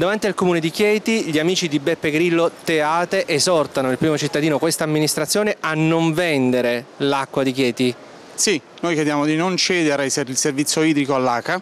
Davanti al comune di Chieti gli amici di Beppe Grillo Teate esortano il primo cittadino, questa amministrazione, a non vendere l'acqua di Chieti. Sì, noi chiediamo di non cedere il servizio idrico all'ACA,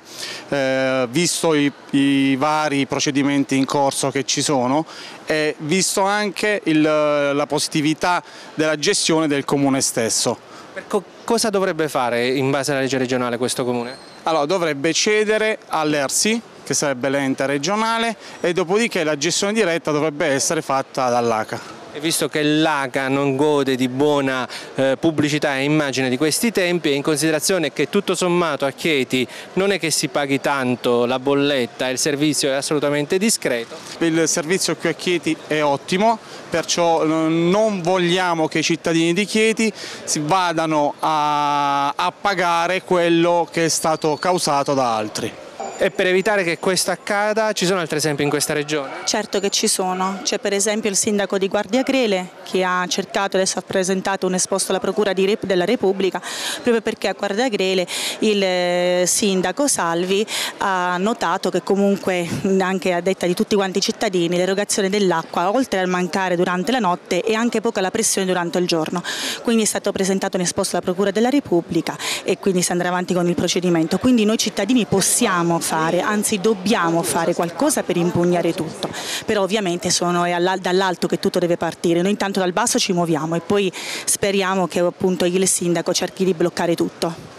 eh, visto i, i, vari procedimenti in corso che ci sono e visto anche il, la positività della gestione del comune stesso. Co cosa dovrebbe fare in base alla legge regionale questo comune? Allora, dovrebbe cedere all'ERSI, che sarebbe l'ente regionale, e dopodiché la gestione diretta dovrebbe essere fatta dall'ACA. E visto che l'ACA non gode di buona eh, pubblicità e immagine di questi tempi e in considerazione che tutto sommato a Chieti non è che si paghi tanto la bolletta, il servizio è assolutamente discreto. Il servizio qui a Chieti è ottimo, perciò non vogliamo che i cittadini di Chieti si vadano a, a pagare quello che è stato causato da altri. E per evitare che questo accada ci sono altri esempi in questa regione? Certo che ci sono, c'è per esempio il sindaco di Guardia Grele che ha cercato, adesso ha presentato un esposto alla Procura della Repubblica proprio perché a Guardia Grele il eh, sindaco Salvi ha notato che comunque anche a detta di tutti quanti i cittadini l'erogazione dell'acqua oltre al mancare durante la notte e anche poca la pressione durante il giorno, quindi è stato presentato un esposto alla Procura della Repubblica e quindi si andrà avanti con il procedimento, quindi noi cittadini possiamo fare, anzi dobbiamo fare qualcosa per impugnare tutto, però ovviamente sono, dall'alto che tutto deve partire, noi intanto dal basso ci muoviamo e poi speriamo che appunto il sindaco cerchi di bloccare tutto.